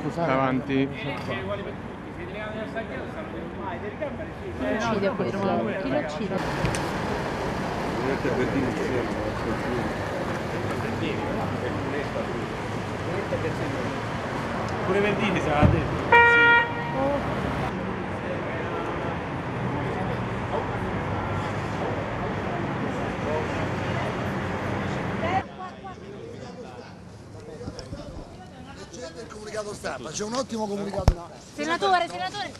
scusate. davanti. Chi lo uccide poi Romano? Chi lo uccide? Pure Verdini sarà detto. C'è il comunicato stampa, c'è un ottimo comunicato. Senatore, senatore.